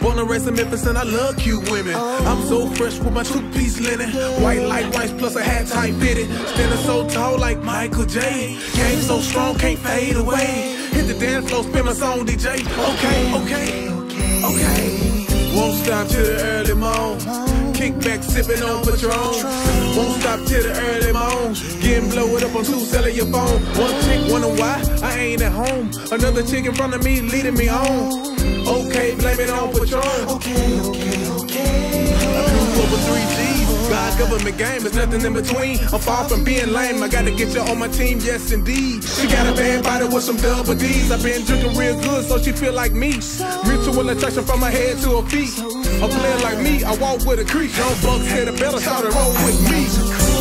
Born and raised in Memphis and I love cute women. Oh. I'm so fresh with my two-piece linen. White like rice plus a hat tight fitted. Standing so tall like Michael J. Game so strong, can't fade away. Hit the dance floor, spin my song, DJ. Okay, okay, okay. Won't stop till the early morn. Kick back, sipping on Patron. Won't stop till the early morn. Getting it up on two, selling your phone. One chick wonder why I ain't at home. Another chick in front of me leading me on. Okay, blame it on Patron. Okay, okay, okay. I grew over three G's. God government game, there's nothing in between. I'm far from being lame. I gotta get you on my team, yes indeed. She got a bad body with some double D's. I've been drinking real good, so she feel like me. Mutual attraction from my head to her feet. A player like me, I walk with a creek. Young bucks hit a better start to roll with me.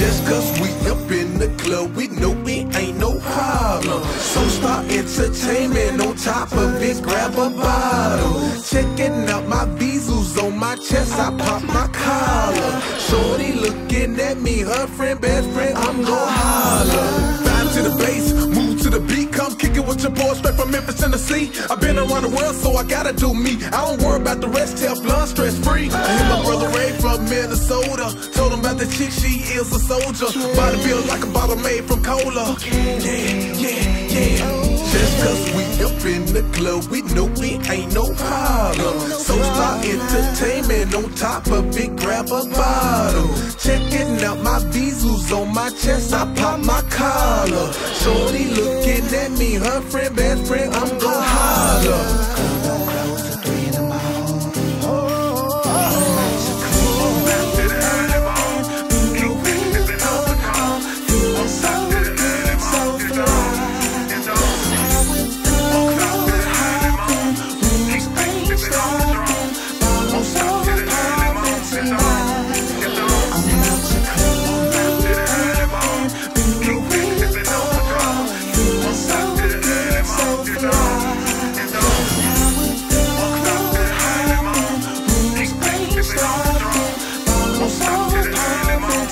Just cause we up in the club, we know So start entertainment on top of it, grab a bottle. Checking out my visals on my chest, I pop my collar. Shorty looking at me, her friend, best friend, I'm gon' holler. Vibe to the bass, move to the beat, come kick it with your boy straight from Memphis, Tennessee. I've been around the world, so I gotta do me. I don't worry about the rest, Teflon stress free. I hear my brother Ray from Minnesota. Told the chick, she is a soldier. Body built like a bottle made from cola. Yeah, yeah, yeah. Just cause we up in the club, we know it ain't no problem. So start entertainment on top of it, grab a bottle. Checking out my visals on my chest, I pop my collar. Shorty looking at me, her friend, best friend, I'm gon' holler.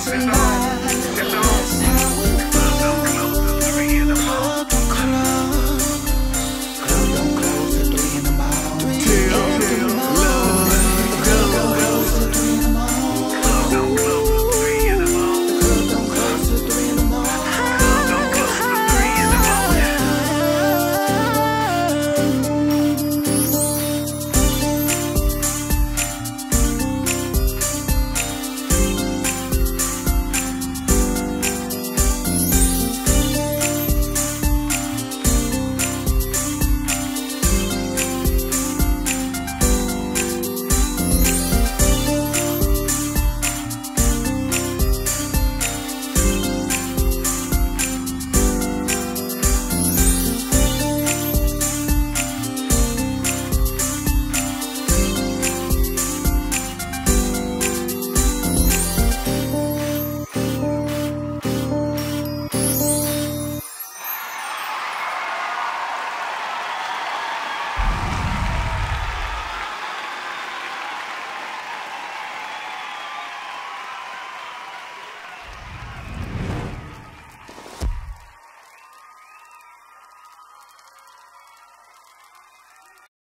This is